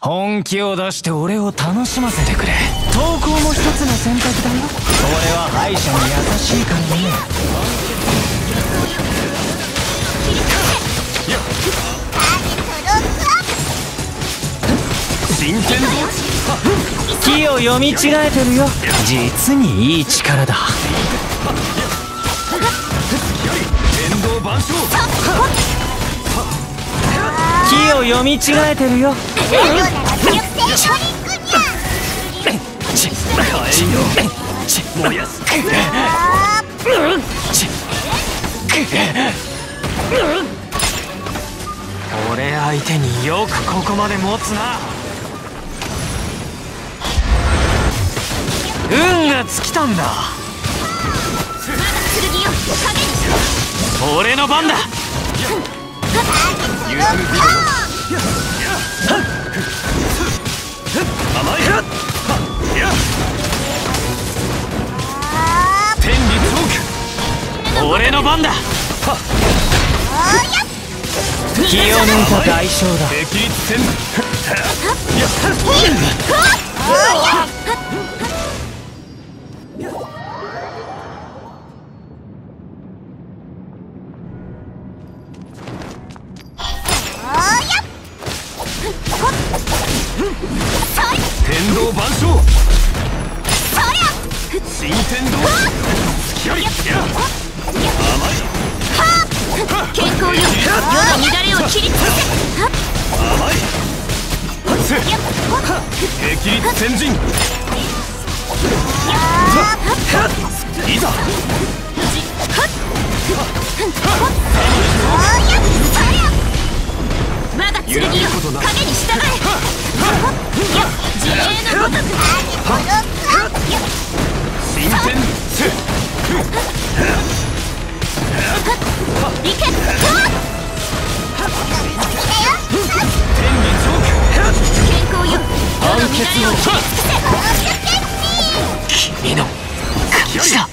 本気を出して俺を楽しませてくれ。投稿も一つの選択だよ。俺は敗者に優しいからね。真剣木を読み違えてるよ。実にいい力だ。天道万象木を読み違えてるよ。燃やす俺相手によくここまで持つな。運が尽きたんだ。俺の番だ俺の番だ。気を抜いた代償だ敵立戦天道万象。新天道。突きあり。や甘い。健康よ世の乱れを切りつけ甘い敵立先陣いざ君の勝ちだ